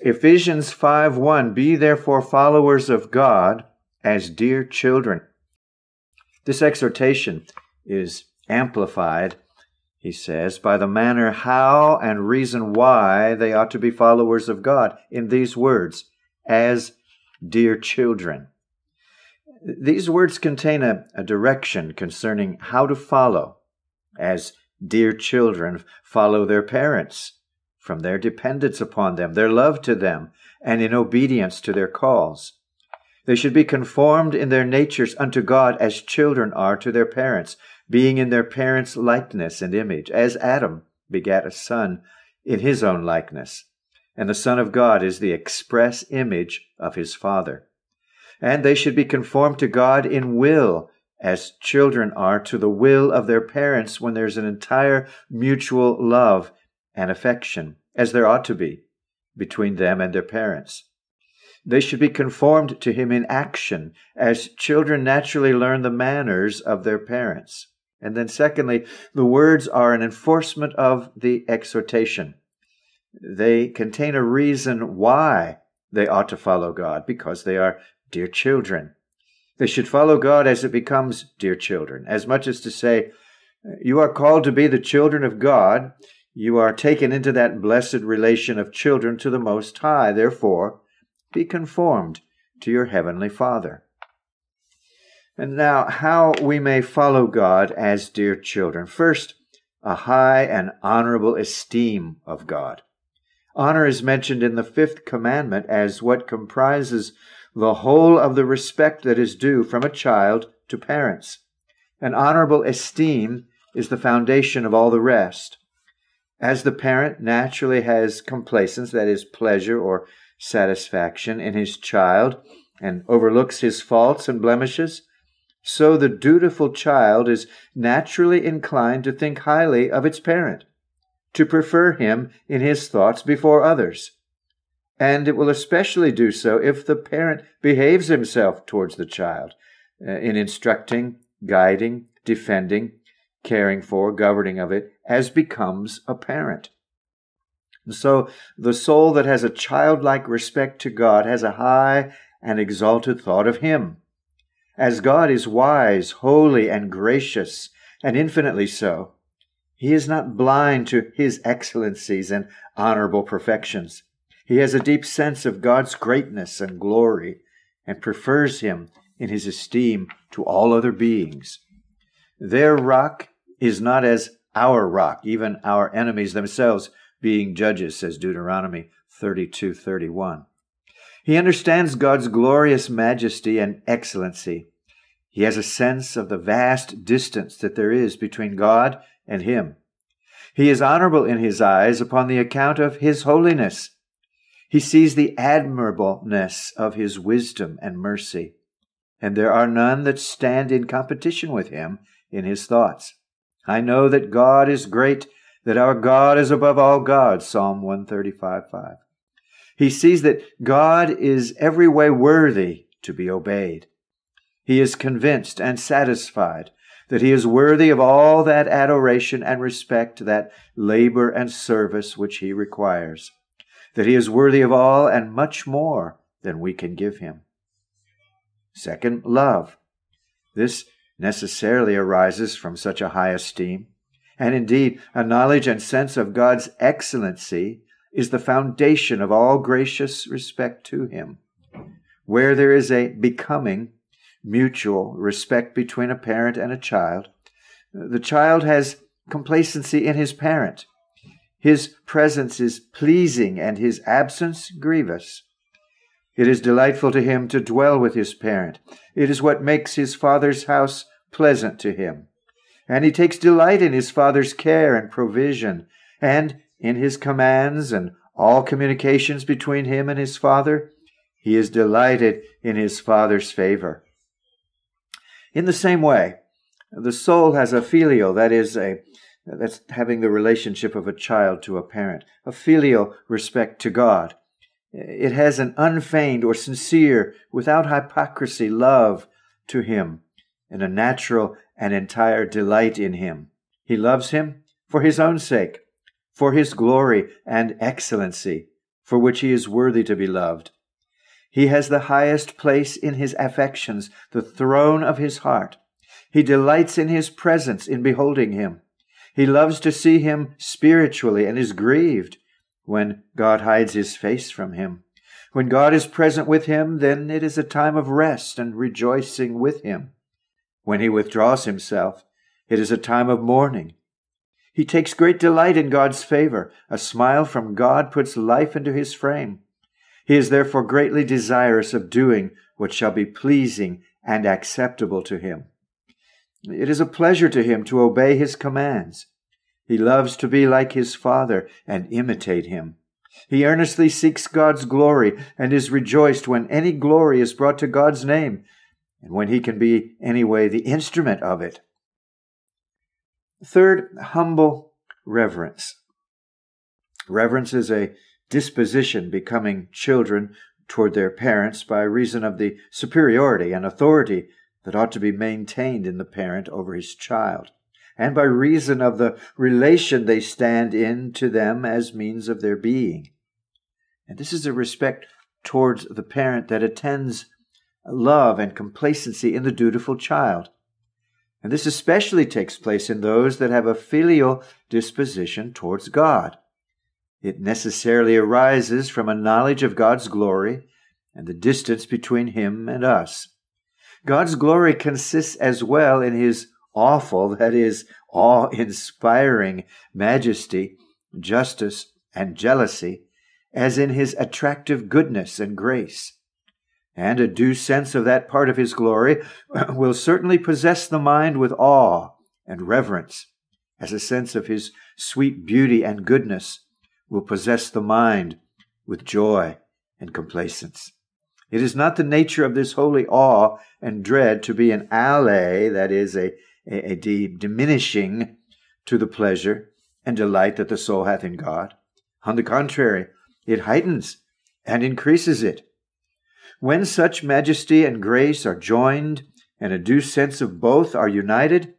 Ephesians 5 1 Be therefore followers of God as dear children. This exhortation is amplified, he says, by the manner how and reason why they ought to be followers of God in these words, as dear children. These words contain a, a direction concerning how to follow, as dear children follow their parents from their dependence upon them, their love to them, and in obedience to their calls. They should be conformed in their natures unto God as children are to their parents, being in their parents' likeness and image, as Adam begat a son in his own likeness. And the Son of God is the express image of his Father. And they should be conformed to God in will, as children are to the will of their parents when there's an entire mutual love and affection, as there ought to be, between them and their parents. They should be conformed to him in action, as children naturally learn the manners of their parents. And then, secondly, the words are an enforcement of the exhortation. They contain a reason why they ought to follow God, because they are dear children. They should follow God as it becomes dear children, as much as to say, You are called to be the children of God, you are taken into that blessed relation of children to the Most High. Therefore, be conformed to your Heavenly Father. And now, how we may follow God as dear children. First, a high and honorable esteem of God. Honor is mentioned in the fifth commandment as what comprises the whole of the respect that is due from a child to parents. An honorable esteem is the foundation of all the rest. As the parent naturally has complacence, that is, pleasure or satisfaction in his child, and overlooks his faults and blemishes, so the dutiful child is naturally inclined to think highly of its parent, to prefer him in his thoughts before others. And it will especially do so if the parent behaves himself towards the child uh, in instructing, guiding, defending, caring for, governing of it, as becomes apparent. And so the soul that has a childlike respect to God has a high and exalted thought of Him. As God is wise, holy, and gracious, and infinitely so, He is not blind to His excellencies and honorable perfections. He has a deep sense of God's greatness and glory, and prefers Him in His esteem to all other beings. Their rock is not as our rock, even our enemies themselves being judges, says Deuteronomy 32 31. He understands God's glorious majesty and excellency. He has a sense of the vast distance that there is between God and him. He is honorable in his eyes upon the account of his holiness. He sees the admirableness of his wisdom and mercy, and there are none that stand in competition with him in his thoughts. I know that God is great, that our God is above all gods. Psalm 135 5. He sees that God is every way worthy to be obeyed. He is convinced and satisfied that he is worthy of all that adoration and respect, that labor and service which he requires, that he is worthy of all and much more than we can give him. Second, love. This necessarily arises from such a high esteem. And indeed, a knowledge and sense of God's excellency is the foundation of all gracious respect to Him. Where there is a becoming, mutual respect between a parent and a child, the child has complacency in his parent. His presence is pleasing and his absence grievous. It is delightful to him to dwell with his parent. It is what makes his father's house pleasant to him. And he takes delight in his father's care and provision, and in his commands and all communications between him and his father. He is delighted in his father's favor. In the same way, the soul has a filial, that is, a that's having the relationship of a child to a parent, a filial respect to God. It has an unfeigned or sincere, without hypocrisy, love to Him and a natural and entire delight in him. He loves him for his own sake, for his glory and excellency, for which he is worthy to be loved. He has the highest place in his affections, the throne of his heart. He delights in his presence in beholding him. He loves to see him spiritually and is grieved when God hides his face from him. When God is present with him, then it is a time of rest and rejoicing with him. When he withdraws himself, it is a time of mourning. He takes great delight in God's favor. A smile from God puts life into his frame. He is therefore greatly desirous of doing what shall be pleasing and acceptable to him. It is a pleasure to him to obey his commands. He loves to be like his Father and imitate him. He earnestly seeks God's glory and is rejoiced when any glory is brought to God's name and when he can be, anyway, the instrument of it. Third, humble reverence. Reverence is a disposition becoming children toward their parents by reason of the superiority and authority that ought to be maintained in the parent over his child, and by reason of the relation they stand in to them as means of their being. And this is a respect towards the parent that attends love and complacency in the dutiful child. And this especially takes place in those that have a filial disposition towards God. It necessarily arises from a knowledge of God's glory and the distance between Him and us. God's glory consists as well in His awful, that is, awe inspiring majesty, justice, and jealousy, as in His attractive goodness and grace. And a due sense of that part of His glory will certainly possess the mind with awe and reverence, as a sense of His sweet beauty and goodness will possess the mind with joy and complacence. It is not the nature of this holy awe and dread to be an allay, that is, a, a, a diminishing to the pleasure and delight that the soul hath in God. On the contrary, it heightens and increases it. When such majesty and grace are joined, and a due sense of both are united,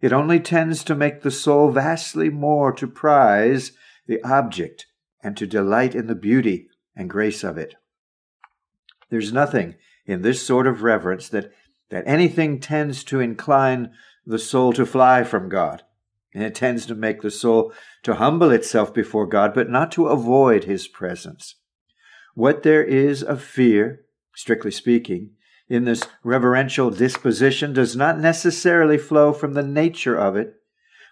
it only tends to make the soul vastly more to prize the object and to delight in the beauty and grace of it. There's nothing in this sort of reverence that, that anything tends to incline the soul to fly from God. And it tends to make the soul to humble itself before God, but not to avoid his presence. What there is of fear, strictly speaking, in this reverential disposition does not necessarily flow from the nature of it,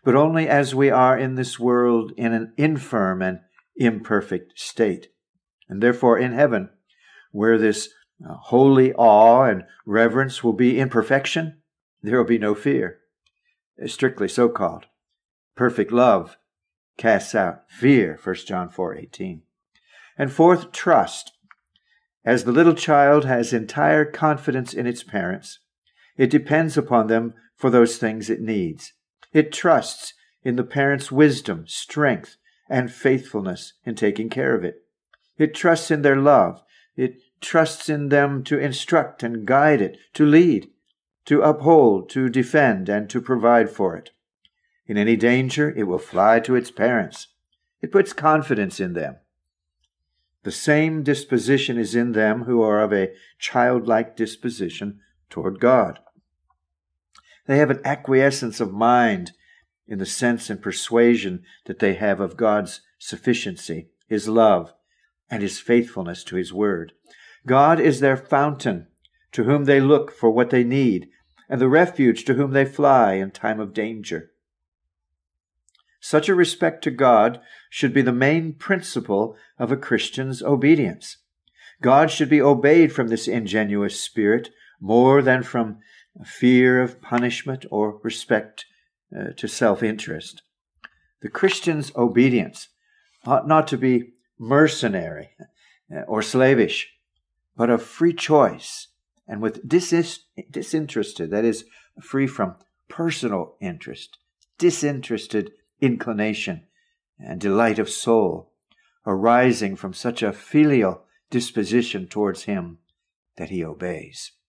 but only as we are in this world in an infirm and imperfect state. And therefore, in heaven, where this uh, holy awe and reverence will be in perfection, there will be no fear, strictly so called. Perfect love casts out fear, 1 John 4 18. And fourth, trust. As the little child has entire confidence in its parents, it depends upon them for those things it needs. It trusts in the parents' wisdom, strength, and faithfulness in taking care of it. It trusts in their love. It trusts in them to instruct and guide it, to lead, to uphold, to defend, and to provide for it. In any danger, it will fly to its parents. It puts confidence in them. The same disposition is in them who are of a childlike disposition toward God. They have an acquiescence of mind in the sense and persuasion that they have of God's sufficiency, His love, and His faithfulness to His word. God is their fountain, to whom they look for what they need, and the refuge to whom they fly in time of danger. Such a respect to God should be the main principle of a Christian's obedience. God should be obeyed from this ingenuous spirit more than from fear of punishment, or respect uh, to self interest. The Christian's obedience ought not to be mercenary uh, or slavish, but of free choice and with dis- disinterested, that is, free from personal interest, disinterested inclination and delight of soul, arising from such a filial disposition towards Him that He obeys.